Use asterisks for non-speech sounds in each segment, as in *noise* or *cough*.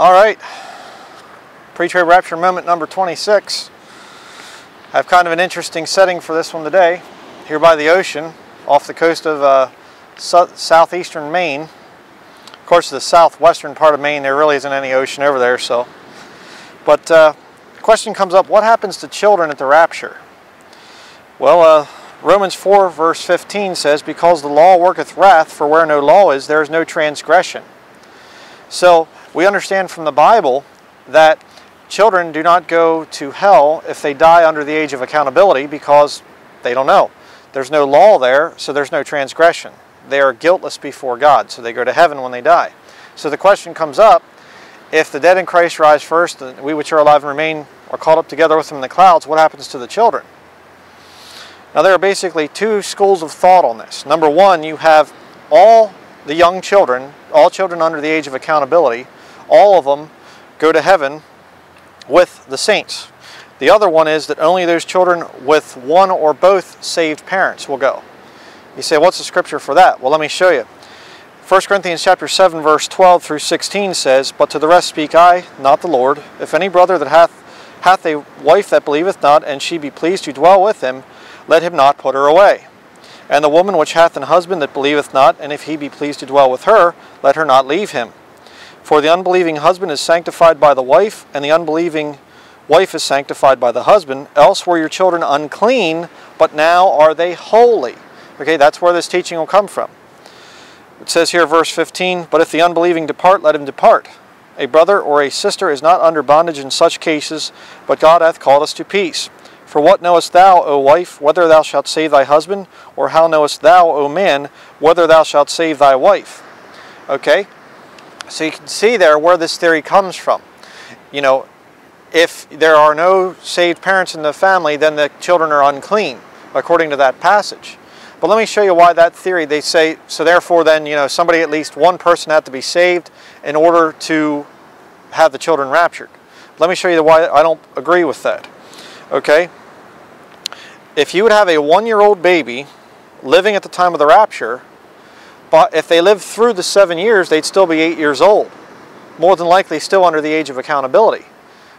All right, pre-trib rapture moment number 26. I have kind of an interesting setting for this one today. Here by the ocean, off the coast of uh, southeastern Maine. Of course, the southwestern part of Maine, there really isn't any ocean over there, so. But uh, the question comes up, what happens to children at the rapture? Well, uh, Romans 4 verse 15 says, Because the law worketh wrath, for where no law is, there is no transgression. So we understand from the Bible that children do not go to hell if they die under the age of accountability because they don't know. There's no law there, so there's no transgression. They are guiltless before God, so they go to heaven when they die. So the question comes up, if the dead in Christ rise first, and we which are alive and remain are caught up together with them in the clouds, what happens to the children? Now there are basically two schools of thought on this. Number one, you have all the young children, all children under the age of accountability, all of them go to heaven with the saints. The other one is that only those children with one or both saved parents will go. You say, what's the scripture for that? Well, let me show you. 1 Corinthians chapter 7, verse 12 through 16 says, But to the rest speak I, not the Lord. If any brother that hath, hath a wife that believeth not, and she be pleased to dwell with him, let him not put her away. And the woman which hath an husband that believeth not, and if he be pleased to dwell with her, let her not leave him. For the unbelieving husband is sanctified by the wife, and the unbelieving wife is sanctified by the husband. Else were your children unclean, but now are they holy. Okay, that's where this teaching will come from. It says here, verse 15, But if the unbelieving depart, let him depart. A brother or a sister is not under bondage in such cases, but God hath called us to peace. For what knowest thou, O wife, whether thou shalt save thy husband? Or how knowest thou, O man, whether thou shalt save thy wife? Okay? So you can see there where this theory comes from. You know, if there are no saved parents in the family, then the children are unclean, according to that passage. But let me show you why that theory, they say, so therefore then, you know, somebody, at least one person had to be saved in order to have the children raptured. Let me show you why I don't agree with that. Okay? if you would have a one-year-old baby living at the time of the rapture, but if they lived through the seven years, they'd still be eight years old. More than likely still under the age of accountability.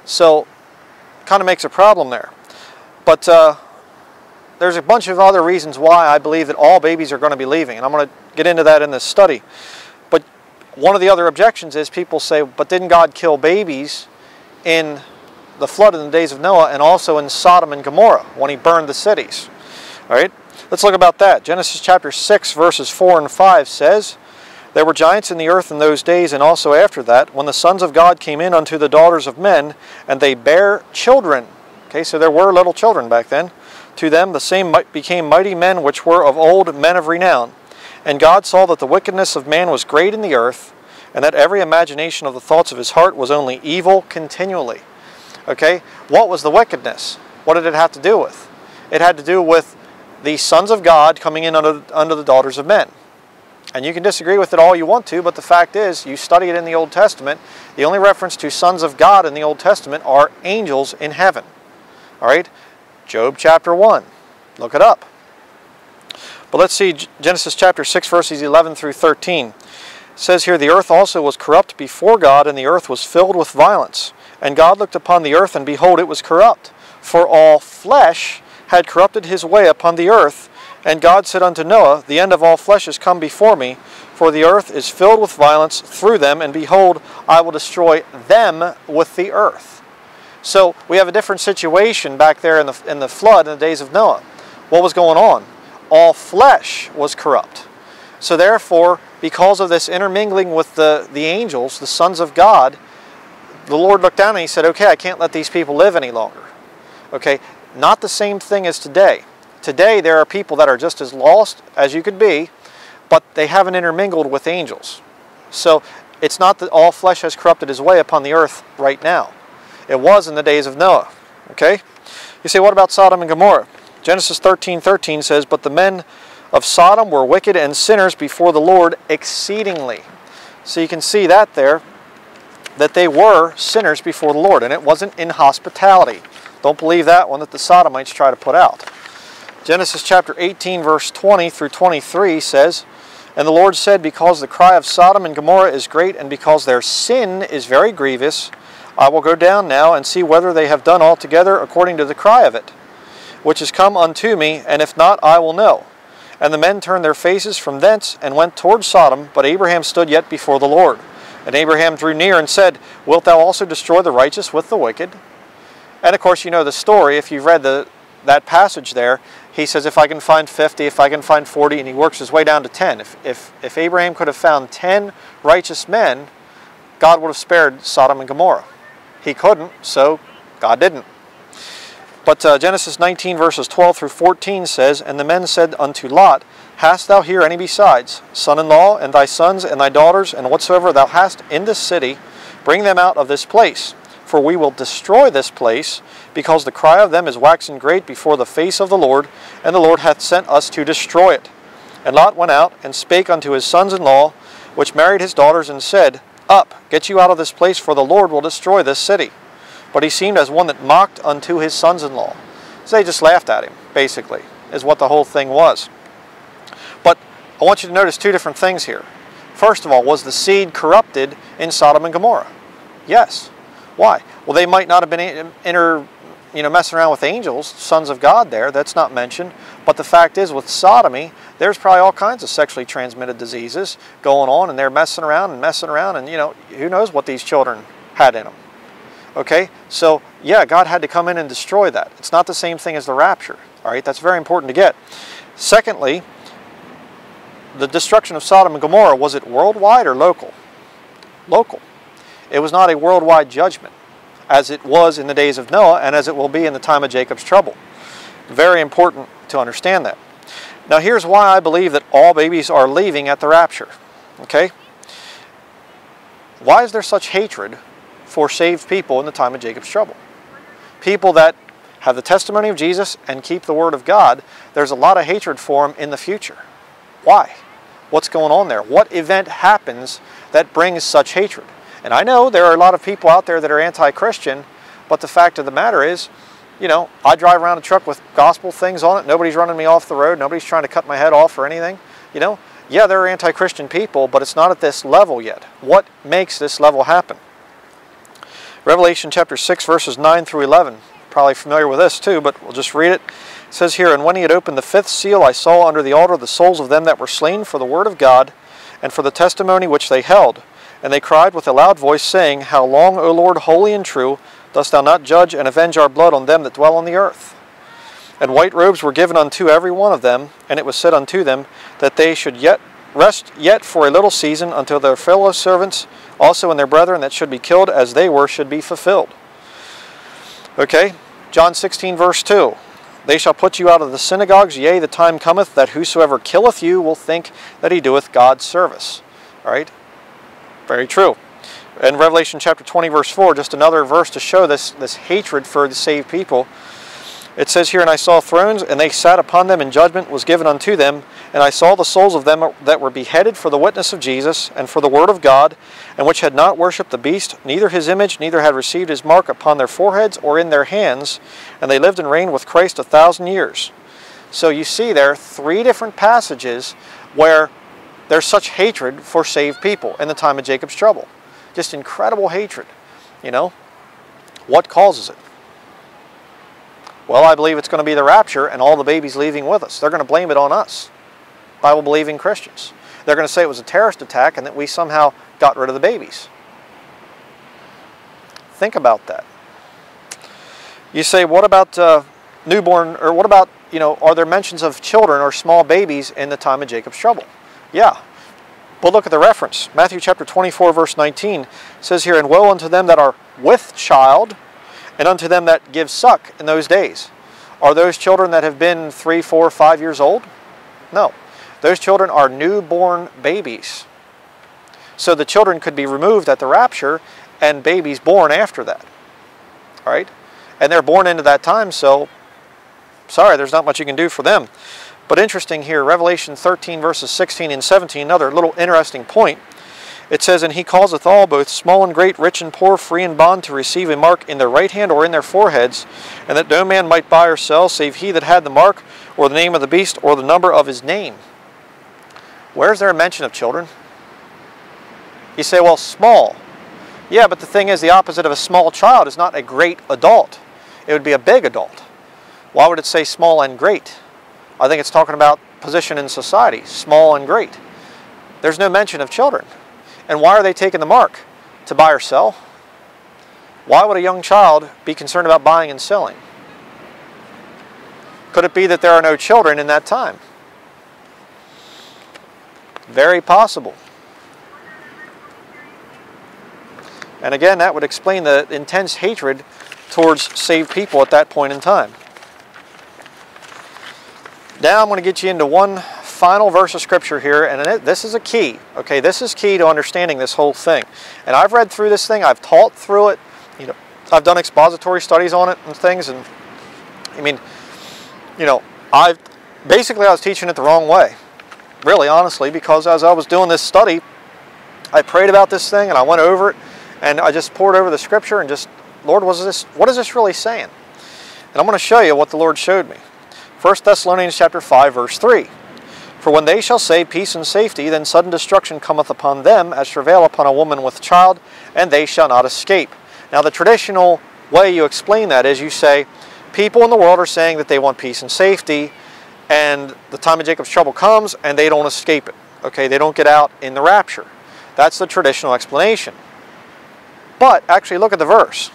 So, kind of makes a problem there. But uh, there's a bunch of other reasons why I believe that all babies are going to be leaving, and I'm going to get into that in this study. But one of the other objections is people say, but didn't God kill babies in the flood in the days of Noah and also in Sodom and Gomorrah when he burned the cities. All right, let's look about that. Genesis chapter 6 verses 4 and 5 says, There were giants in the earth in those days and also after that, when the sons of God came in unto the daughters of men, and they bare children. Okay, so there were little children back then. To them the same became mighty men which were of old men of renown. And God saw that the wickedness of man was great in the earth, and that every imagination of the thoughts of his heart was only evil continually. Okay, what was the wickedness? What did it have to do with? It had to do with the sons of God coming in under, under the daughters of men. And you can disagree with it all you want to, but the fact is, you study it in the Old Testament, the only reference to sons of God in the Old Testament are angels in heaven. All right? Job chapter 1. Look it up. But let's see Genesis chapter 6, verses 11 through 13. It says here, The earth also was corrupt before God, and the earth was filled with violence. And God looked upon the earth, and behold, it was corrupt. For all flesh had corrupted his way upon the earth. And God said unto Noah, The end of all flesh is come before me, for the earth is filled with violence through them, and behold, I will destroy them with the earth. So we have a different situation back there in the, in the flood in the days of Noah. What was going on? All flesh was corrupt. So therefore, because of this intermingling with the, the angels, the sons of God, the Lord looked down and he said, okay, I can't let these people live any longer. Okay, not the same thing as today. Today there are people that are just as lost as you could be, but they haven't intermingled with angels. So it's not that all flesh has corrupted his way upon the earth right now. It was in the days of Noah. Okay? You say, what about Sodom and Gomorrah? Genesis 13, 13 says, But the men of Sodom were wicked and sinners before the Lord exceedingly. So you can see that there that they were sinners before the Lord, and it wasn't in hospitality. Don't believe that one that the Sodomites try to put out. Genesis chapter 18, verse 20 through 23 says, And the Lord said, Because the cry of Sodom and Gomorrah is great, and because their sin is very grievous, I will go down now and see whether they have done altogether according to the cry of it, which is come unto me, and if not, I will know. And the men turned their faces from thence and went toward Sodom, but Abraham stood yet before the Lord. And Abraham drew near and said, Wilt thou also destroy the righteous with the wicked? And of course, you know the story. If you've read the, that passage there, he says, If I can find 50, if I can find 40, and he works his way down to 10. If, if, if Abraham could have found 10 righteous men, God would have spared Sodom and Gomorrah. He couldn't, so God didn't. But uh, Genesis 19, verses 12 through 14 says, And the men said unto Lot, Hast thou here any besides, son in law, and thy sons, and thy daughters, and whatsoever thou hast in this city, bring them out of this place. For we will destroy this place, because the cry of them is waxen great before the face of the Lord, and the Lord hath sent us to destroy it. And Lot went out, and spake unto his sons in law, which married his daughters, and said, Up, get you out of this place, for the Lord will destroy this city. But he seemed as one that mocked unto his sons in law. So they just laughed at him, basically, is what the whole thing was. But I want you to notice two different things here. First of all, was the seed corrupted in Sodom and Gomorrah? Yes. Why? Well, they might not have been inter, you know, messing around with angels, sons of God there. That's not mentioned. But the fact is, with sodomy, there's probably all kinds of sexually transmitted diseases going on, and they're messing around and messing around, and, you know, who knows what these children had in them. Okay? So, yeah, God had to come in and destroy that. It's not the same thing as the rapture. All right? That's very important to get. Secondly, the destruction of Sodom and Gomorrah, was it worldwide or local? Local. It was not a worldwide judgment, as it was in the days of Noah and as it will be in the time of Jacob's trouble. Very important to understand that. Now, here's why I believe that all babies are leaving at the rapture. Okay? Why is there such hatred for saved people in the time of Jacob's trouble. People that have the testimony of Jesus and keep the word of God, there's a lot of hatred for them in the future. Why? What's going on there? What event happens that brings such hatred? And I know there are a lot of people out there that are anti-Christian, but the fact of the matter is, you know, I drive around a truck with gospel things on it. Nobody's running me off the road. Nobody's trying to cut my head off or anything. You know, yeah, there are anti-Christian people, but it's not at this level yet. What makes this level happen? Revelation chapter 6, verses 9 through 11. Probably familiar with this too, but we'll just read it. It says here, And when he had opened the fifth seal, I saw under the altar the souls of them that were slain for the word of God and for the testimony which they held. And they cried with a loud voice, saying, How long, O Lord, holy and true, dost thou not judge and avenge our blood on them that dwell on the earth? And white robes were given unto every one of them, and it was said unto them that they should yet rest yet for a little season until their fellow servants also and their brethren that should be killed as they were should be fulfilled. Okay, John 16, verse 2. They shall put you out of the synagogues, yea, the time cometh that whosoever killeth you will think that he doeth God's service. All right? Very true. In Revelation chapter 20, verse 4, just another verse to show this, this hatred for the saved people. It says here, And I saw thrones, and they sat upon them, and judgment was given unto them. And I saw the souls of them that were beheaded for the witness of Jesus, and for the word of God, and which had not worshipped the beast, neither his image, neither had received his mark upon their foreheads or in their hands. And they lived and reigned with Christ a thousand years. So you see there three different passages where there's such hatred for saved people in the time of Jacob's trouble. Just incredible hatred, you know. What causes it? Well, I believe it's going to be the rapture and all the babies leaving with us. They're going to blame it on us, Bible believing Christians. They're going to say it was a terrorist attack and that we somehow got rid of the babies. Think about that. You say, what about uh, newborn, or what about, you know, are there mentions of children or small babies in the time of Jacob's trouble? Yeah. But look at the reference. Matthew chapter 24, verse 19 says here, And woe unto them that are with child, and unto them that give suck in those days. Are those children that have been three, four, five years old? No. Those children are newborn babies. So the children could be removed at the rapture and babies born after that. All right? And they're born into that time, so sorry, there's not much you can do for them. But interesting here, Revelation 13, verses 16 and 17, another little interesting point. It says, And he causeth all, both small and great, rich and poor, free and bond, to receive a mark in their right hand or in their foreheads, and that no man might buy or sell, save he that had the mark, or the name of the beast, or the number of his name. Where's there a mention of children? You say, well, small. Yeah, but the thing is, the opposite of a small child is not a great adult. It would be a big adult. Why would it say small and great? I think it's talking about position in society, small and great. There's no mention of children. And why are they taking the mark? To buy or sell? Why would a young child be concerned about buying and selling? Could it be that there are no children in that time? Very possible. And again, that would explain the intense hatred towards saved people at that point in time. Now I'm going to get you into one final verse of scripture here, and this is a key. Okay, this is key to understanding this whole thing. And I've read through this thing, I've taught through it, you know, I've done expository studies on it and things, and I mean, you know, I've basically I was teaching it the wrong way, really, honestly, because as I was doing this study, I prayed about this thing and I went over it, and I just pored over the scripture and just, Lord, what is this, what is this really saying? And I'm going to show you what the Lord showed me. 1 Thessalonians chapter 5, verse 3. For when they shall say peace and safety, then sudden destruction cometh upon them, as travail upon a woman with child, and they shall not escape. Now the traditional way you explain that is you say, people in the world are saying that they want peace and safety, and the time of Jacob's trouble comes, and they don't escape it. Okay, they don't get out in the rapture. That's the traditional explanation. But actually look at the verse.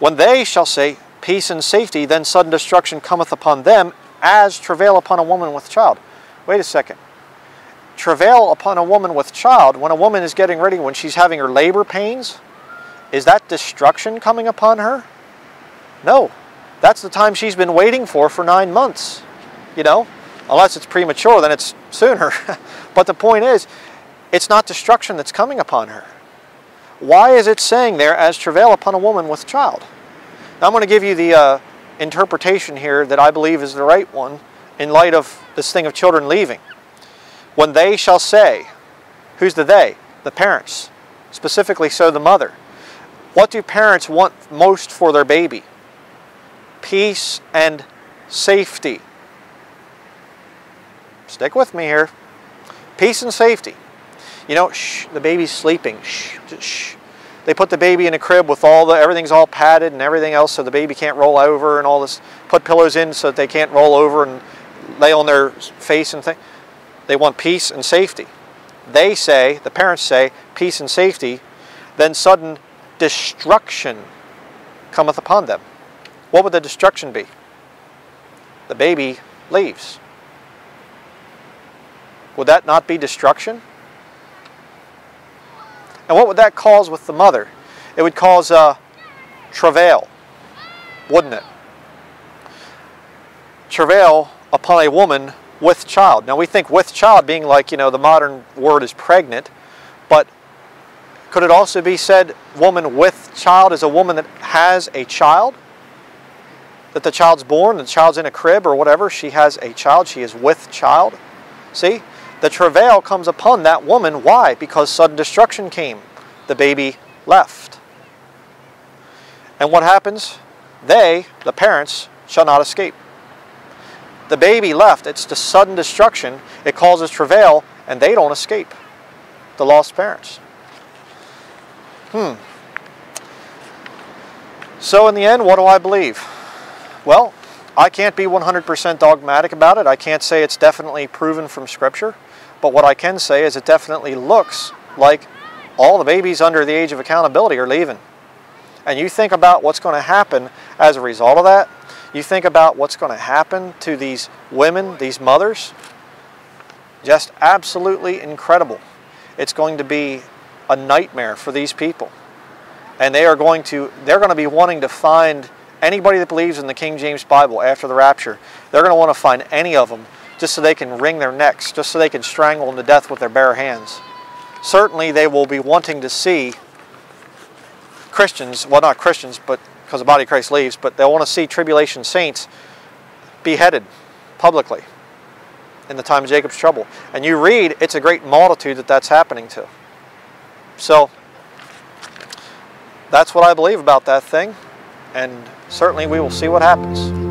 When they shall say, Peace and safety, then sudden destruction cometh upon them, as travail upon a woman with child. Wait a second. Travail upon a woman with child, when a woman is getting ready, when she's having her labor pains, is that destruction coming upon her? No. That's the time she's been waiting for for nine months. You know, unless it's premature, then it's sooner. *laughs* but the point is, it's not destruction that's coming upon her. Why is it saying there, as travail upon a woman with child? Now I'm going to give you the uh, interpretation here that I believe is the right one in light of this thing of children leaving. When they shall say, who's the they? The parents. Specifically so the mother. What do parents want most for their baby? Peace and safety. Stick with me here. Peace and safety. You know, shh, the baby's sleeping. Shh, shh. They put the baby in a crib with all the, everything's all padded and everything else so the baby can't roll over and all this. Put pillows in so that they can't roll over and lay on their face and thing. They want peace and safety. They say, the parents say, peace and safety. Then sudden destruction cometh upon them. What would the destruction be? The baby leaves. Would that not be destruction? And what would that cause with the mother? It would cause uh, travail, wouldn't it? Travail upon a woman with child. Now we think with child being like, you know, the modern word is pregnant, but could it also be said woman with child is a woman that has a child? That the child's born, the child's in a crib or whatever, she has a child, she is with child. See? The travail comes upon that woman. Why? Because sudden destruction came. The baby left. And what happens? They, the parents, shall not escape. The baby left. It's the sudden destruction. It causes travail, and they don't escape. The lost parents. Hmm. So in the end, what do I believe? Well, I can't be 100% dogmatic about it. I can't say it's definitely proven from Scripture. But what I can say is it definitely looks like all the babies under the age of accountability are leaving. And you think about what's going to happen as a result of that. You think about what's going to happen to these women, these mothers. Just absolutely incredible. It's going to be a nightmare for these people. And they are going to they're going to be wanting to find anybody that believes in the King James Bible after the rapture. They're going to want to find any of them just so they can wring their necks, just so they can strangle them to death with their bare hands. Certainly they will be wanting to see Christians, well not Christians, but because the body of Christ leaves, but they'll want to see tribulation saints beheaded publicly in the time of Jacob's trouble. And you read, it's a great multitude that that's happening to. So, that's what I believe about that thing, and certainly we will see what happens.